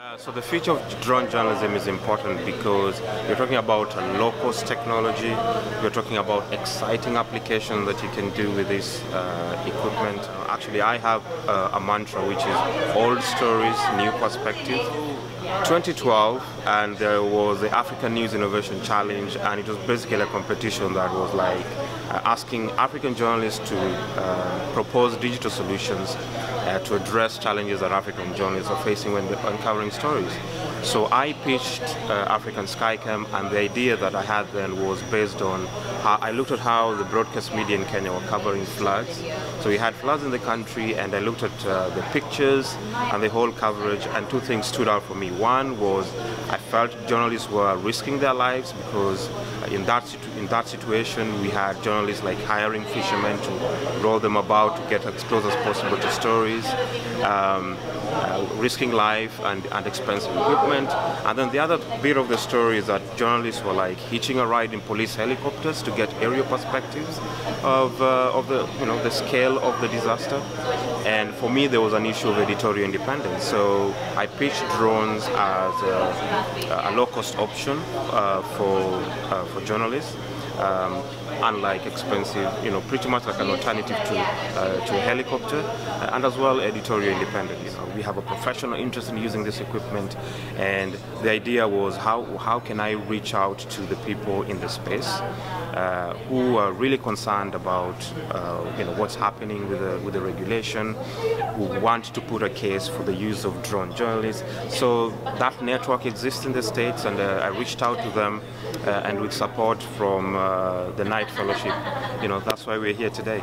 Uh, so the future of drone journalism is important because you're talking about a low-cost technology. You're talking about exciting applications that you can do with this uh, equipment. Actually, I have uh, a mantra which is old stories, new perspectives. 2012, and there was the African News Innovation Challenge, and it was basically a competition that was like asking African journalists to uh, propose digital solutions uh, to address challenges that African journalists are facing when they're uncovering stories. So I pitched uh, African Skycam, and the idea that I had then was based on how I looked at how the broadcast media in Kenya were covering floods. So we had floods in the country, and I looked at uh, the pictures and the whole coverage, and two things stood out for me. One was I felt journalists were risking their lives because in that in that situation we had journalists like hiring fishermen to roll them about to get as close as possible to stories. Um, uh, risking life and, and expensive equipment. And then the other bit of the story is that journalists were like hitching a ride in police helicopters to get aerial perspectives of, uh, of the, you know, the scale of the disaster. And for me, there was an issue of editorial independence. So I pitched drones as a, a low-cost option uh, for, uh, for journalists. Um, unlike expensive, you know, pretty much like an alternative to, uh, to a helicopter, uh, and as well editorial independence. You know, we have a professional interest in using this equipment, and the idea was how, how can I reach out to the people in the space uh, who are really concerned about, uh, you know, what's happening with the, with the regulation, who want to put a case for the use of drone journalists. So that network exists in the States, and uh, I reached out to them, uh, and with support from the Knight Fellowship. You know, that's why we're here today.